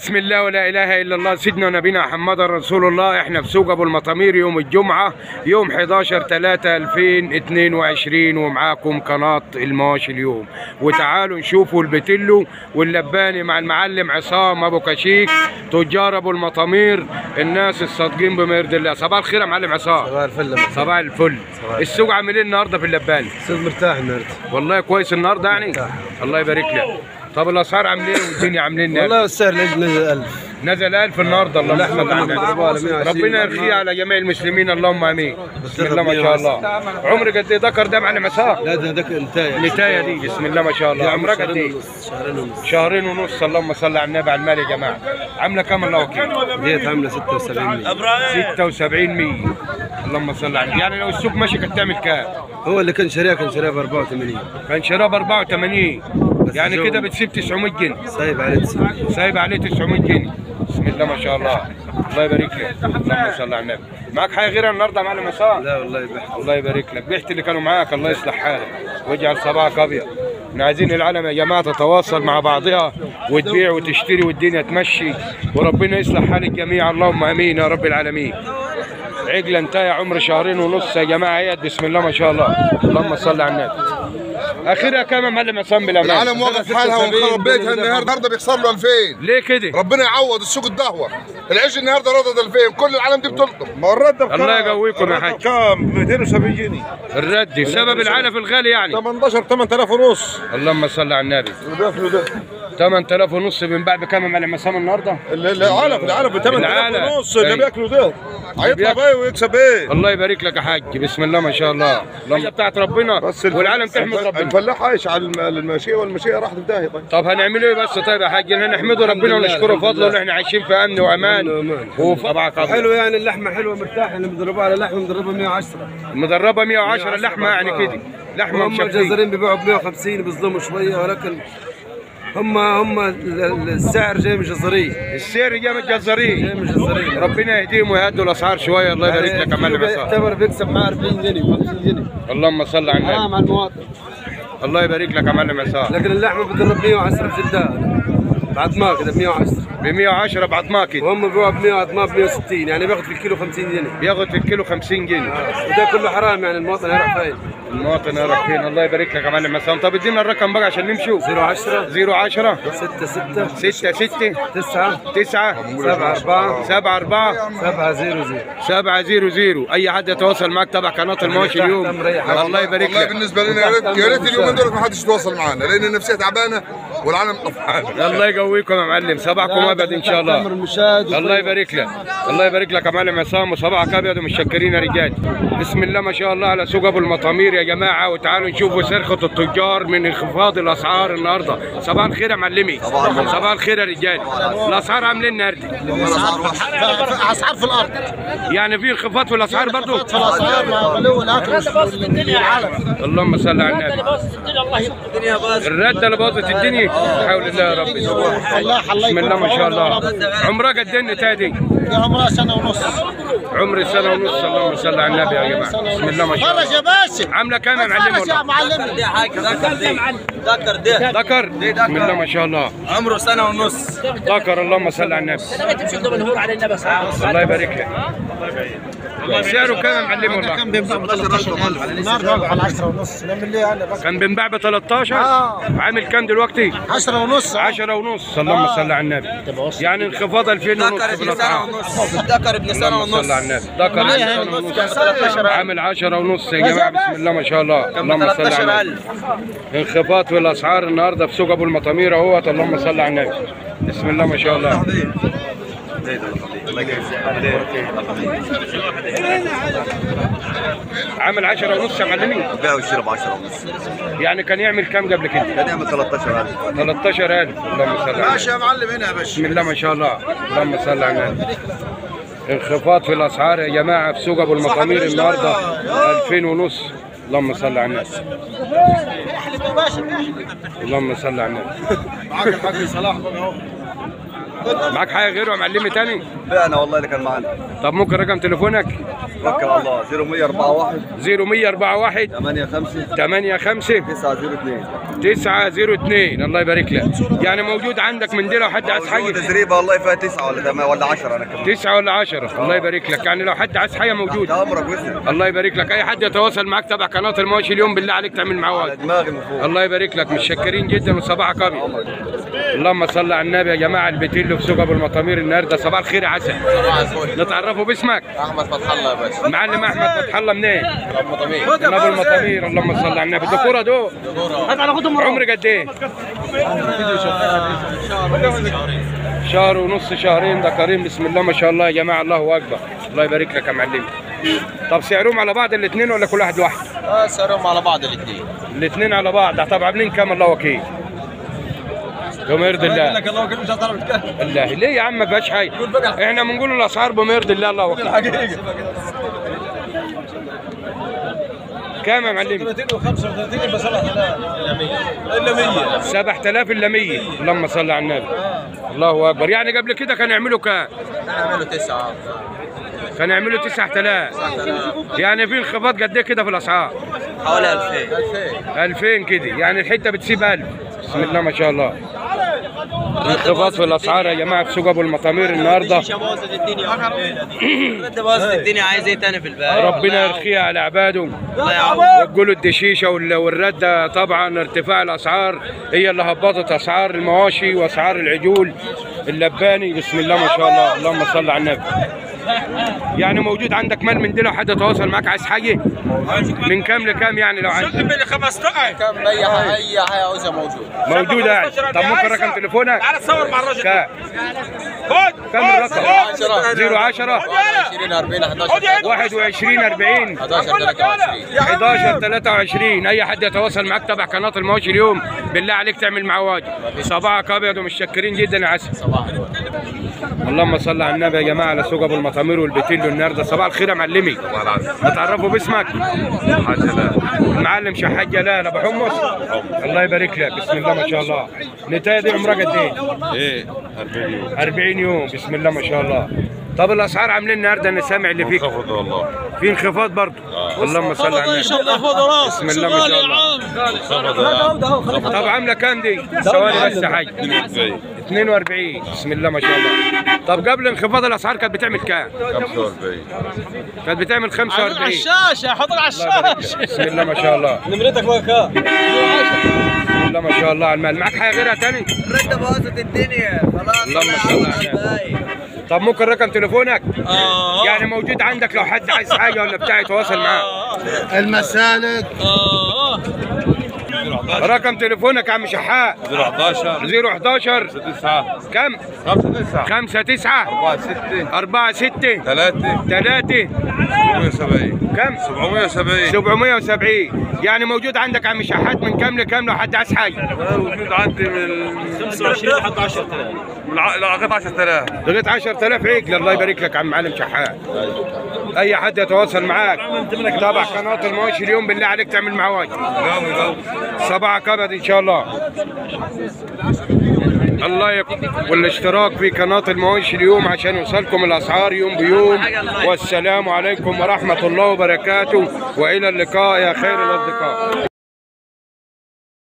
بسم الله ولا إله إلا الله. سيدنا نبينا محمد رسول الله. إحنا في سوق أبو المطامير يوم الجمعة يوم 11 3 2022 ومعاكم قناة المواشي اليوم. وتعالوا نشوفوا البتلو واللباني مع المعلم عصام أبو كشيك تجار أبو المطامير الناس الصادقين بمرد الله. صباح الخير يا معلم عصام. صباح الفل صباح الفل. السوق عامل إيه النهارده في اللباني صرت مرتاح النهارده. والله كويس النهارده يعني؟ مرتاح. الله يبارك لك. طب الأسعار عاملين إيه؟ والدنيا عاملين إيه؟ والله السعر نزل 1000 نزل 1000 النهارده اللهم صل على النبي بنضربها على 120 ربنا يرخيها على جميع المسلمين اللهم آمين. بسم الله ما شاء الله. عمر قد إيه؟ ذكر ده معلم عصام لا ده ذاك انتاج نتاية دي بسم الله ما شاء الله. عمرها قد إيه؟ شهرين ونص. شهرين ونص اللهم صل على النبي على المال يا جماعة. عاملة كام الله وكيل؟ ديت عاملة 76 76 100 اللهم صل على النبي. يعني لو السوق ماشي كانت تعمل كام؟ هو اللي كان شاريها كان شاريها ب 84 كان شراء ب 84 يعني كده بتسيب 900 جنيه. سايب عليه 90 سايب عليه 900 جنيه. بسم الله ما شاء الله. الله يبارك لك. اللهم صل على النبي. معاك حاجة غيرها النهارده يا معلم عصام؟ لا والله يبيح الله يبارك لك. بيحت اللي كانوا معاك الله يصلح حالك. واجعل صباحك أبيض. إحنا عايزين العالم يا جماعة تتواصل مع بعضها وتبيع وتشتري والدنيا تمشي. وربنا يصلح حال الجميع اللهم آمين يا رب العالمين. عجله انتهى عمر شهرين ونص يا جماعة اهيت بسم الله ما شاء الله. اللهم صل على النبي. آخرها كام يا معلم عصام بالامان العالم واقف حالها ومخرب بيتها النهارده النهارده بيخسر له 2000 ليه كده؟ ربنا يعوض السوق الدهور العيش النهارده ردد 2000 كل العالم دي بتلطم. ما هو الرد بكام؟ الله يقويكم يا حاج. كام 270 جنيه. الرد بسبب العلف الغالي يعني. 18 8000 ونص. اللهم صل على النبي. البافلو ده 8000 ونص بنباع بكام يا معلم؟ عصام النهارده؟ العلف العلف ب 8000 العلف. ونص اللي أي. بياكلوا ده هيطلع. بيه ويكسب إيه؟ الله يبارك لك يا حاج. بسم الله ما شاء الله. اللهم بتاعت ربنا. بس والعالم تحمد ربنا. الفلاح عايش على الم- الماشيه والماشيه راحت في داهيه طيب. طب هنعمل إيه بس؟ طيب يا حاج إن نحمده ربنا ونشكره فضله. إن إحنا عايشين في أمن وأمان. أمن وأمان. وفي طبعا حلو يعني اللحمة حلوة مرتاح إحنا مضربها على لحمه مضربها 110 مدربة 110 اللحمه يعني كده. لحمة هم مشفيه الجزارين بيبيعوا ب 150 بيظلموا شوية ولكن هم هم ال- ال- السعر جاي من جزارين السعر جاي من جاي الجزارين من جزارين ربنا يهديهم ويهدوا الأسعار شوية. الله يبارك لك يا معلم عصام. يعتبر بيكسب معاه 40 جنيه 50 جنيه. اللهم صل على النبي. على المواطن. الله يبارك لك يا معلم عصام. لكن اللحمة بتضرب 110 بجدها بعد ما كده ب 110 ب 110 بعد ما كده وهم بيبيعوا ب 100 ما ب 160 يعني بياخد في الكيلو 50 جنيه. بياخد في الكيلو 50 جنيه. وده كله حرام يعني المواطن هيروح فين؟ المواطن يروح فين؟ الله يبارك لك يا معلم عصام. طب ادينا الرقم بقى عشان نمشوا 010 010 6 6 6 6 9 9 7 4 7 4 7 0 0 7 0 0 أي حد يتواصل معاك تبع قناة المواشي اليوم. الله يبارك والله لك. بالنسبة لنا يا ريت يا ريت اليومين دول ما حدش يتواصل معانا لأن النفسيه تعبانة. والعالم طفحان الله يقويكم يا معلم. صباحكم ابيض إن شاء الله. الله يبارك لك. الله يبارك لك يا معلم عصام وصباحك ابيض ومتشكرين يا رجال. بسم الله ما شاء الله على سوق ابو المطامير يا جماعة. وتعالوا نشوفوا صرخه التجار من انخفاض الأسعار النهارده. صباح الخير يا معلمي. صباح الخير. يا رجال. الأسعار عاملين النهارده؟ اسعار في الأرض. يعني في انخفاض في الأسعار برضه في الأسعار. غلو الأكل والعلف اللهم صل على النبي. الرده اللي باظت الدنيا. حول الله يا رب فلاح الله بسم الله ما شاء الله. عمرها قد إيه النتايه دي؟ عمرها سنة ونص. عمر سنة ونص اللهم صل على النبي يا جماعة. بسم الله ما شاء فرج الله. يا باسم عاملة كام يا معلم فرج يا؟ معلم. ذكر ده ذكر بسم الله ما شاء الله. عمره سنة ونص. ذكر اللهم صل على النبي. الله يبارك لك. سعره كام يا معلم والله؟ كان بينباع ب 13000 النهارده واقف على 10 ونص. بس. كان بنباع ب 13 آه. عامل كام دلوقتي؟ 10 ونص 10 ونص. اللهم صل على النبي. يعني انخفاض 2000 ونص ذكر ابن سنة ونص. ذكر ابن سنة ونص. صل على النبي. ذكر ابن سنه ونص. عامل 10 ونص يا جماعة. بسم الله ما شاء الله. اللهم صل على النبي. 13000 انخفاض في الأسعار النهارده في سوق أبو المطامير اهوت اللهم صل على النبي. بسم الله ما شاء الله. عامل 10 ونص يا معلمين. بيع ويشتري ب 10 ونص. يعني كان يعمل كام قبل كده؟ كان يعمل 13000 13000 اللهم صل على النبي. ماشي يا معلم هنا يا باشا. بسم الله ما شاء الله. اللهم صل على النبي. انخفاض في الأسعار يا جماعة في سوق أبو المطامير النهارده 2000 ونص. اللهم صل على النبي. اللهم صل على النبي. معاك الحاج صلاح اهو. معاك حاجة غيره يا معلمي تاني؟ بعنا والله اللي كان معانا. طب ممكن رقم تليفونك؟ توكل على الله 0141 0141 85 85 902 902 الله يبارك لك. يعني موجود عندك من دي لو حد عايز حاجة. تزريبه والله فيها 9 ولا 8 ولا 10 أنا كمان. تسعة ولا عشرة. الله يبارك لك. يعني لو حد عايز حاجة موجود. أمرك وسع الله يبارك لك. أي حد يتواصل معاك تبع قناة المواشي اليوم بالله عليك تعمل معاه على واجب. دماغي من فوق. الله يبارك لك. متشكرين جدا وصباحك أبيض. اللهم صل على النبي يا جماعة البيتين اللي في سوق أبو المطامير النهارده صباح الخير يا عسل. نتعرفوا باسمك. أحمد فتح الله يا باشا. معلم أحمد فتح الله منين؟ أبو طبيعي من أبو المطامير. اللهم صل على النبي. دكوره دو عمري قد إيه؟ شهر ونص شهرين. ده كريم. بسم الله ما شاء الله يا جماعة. الله أكبر. الله يبارك لك يا معلم. طب سعرهم على بعض الاثنين ولا كل واحد لوحده؟ آه سعرهم على بعض الاثنين. الاثنين على بعض. طب عاملين كام؟ الله وكيل. بما يرضي الله. الله وكيل مش هتعرف تتكلم الله ليه يا عم؟ ما فيهاش حاجة. إحنا بنقول الأسعار بما يرضي الله الله وكيل كام يا معلم؟ 35 بس إلا 100 7000 إلا 100 اللهم صل على النبي. الله أكبر. يعني قبل كده كانوا يعملوا كام؟ نعمله تسعة. كانوا يعملوا 9000 يعني في انخفاض قد إيه كده في الأسعار؟ حوالي 2000 2000 كده. يعني الحتة بتسيب 1000 بسم الله ما شاء الله. انخفاض في الأسعار يا جماعة في سوق ابو المطامير النهارده. باظت الدنيا باظت الدنيا عايز إيه تاني في البال ربنا يرخيها على عباده. وتقولوا الدشيشة وال- والردة طبعا ارتفاع الأسعار. هي اللي هبطت أسعار المواشي وأسعار العجول. اللباني بسم الله ما شاء الله. اللهم صل على النبي. يعني موجود عندك مال من دي لو حد يتواصل معاك. عايز حاجة؟ من كام لكام يعني لو عندك كم أي حاجة أي حاجة عاوزها موجود. موجودة يعني. طب ممكن رقم تليفونك؟ تعال تصور مع الراجل. كام خد كم الرقم؟ 10 010 20 40 11 21 40 11 23 11 23 أي حد يتواصل معاك تبع قناة المواشي اليوم. بالله عليك تعمل معاه واجب صباحك أبيض ومتشكرين جدا يا عسل. صباح الفل اللهم صل على النبي يا جماعة على سوق ابو المطامير والبتيل النهارده صباح الخير يا معلمي. نتعرفوا باسمك؟ المعلم شحات جلال أبو حمص. الله يبارك لك. بسم الله ما شاء الله. نتاية دي عمرها قد إيه؟ إيه 40 يوم. 40 يوم بسم الله ما شاء الله. طب الأسعار عاملين النهارده؟ أنا سامع اللي فيك. منخفض والله. في انخفاض برضه. اللهم صل على النبي. بسم الله ما شاء الله. طب عامله كام دي؟ ثواني بس يا حاج. 42 بسم الله ما شاء الله. طب قبل انخفاض الأسعار كانت بتعمل كام؟ 45 كانت بتعمل 45 الشاشه حطك على الشاشه بسم الله ما شاء الله. نمرتك بقى كام؟ بسم الله ما شاء الله على المال. معاك حاجة غيرها تاني؟ رد باظت الدنيا. خلاص اللهم صل على النبي. طب ممكن رقم تليفونك؟ يعني موجود عندك لو حد عايز حاجة ولا بتاع يتواصل معاك المسالك. رقم تليفونك يا عم شحات 011 011 9 كم؟ 5 9 5 9 4 6 4 6 3 3 770 كم؟ 770 770 يعني موجود عندك يا عم شحات من كام لكام لو حد عايز حاجة موجود عندي من 25 لحد 10000 من ع- لغايه 10000 لغايه 10000 عجل الله يبارك لك يا عم معلم شحات. أي حد يتواصل معاك. تابع قناة المواشي اليوم بالله عليك تعمل معاه واجب صباحك ابد إن شاء الله. اللايك والاشتراك في قناة المواشي اليوم عشان يوصلكم الأسعار يوم بيوم. والسلام عليكم ورحمة الله وبركاته. وإلى اللقاء. يا خير الأصدقاء.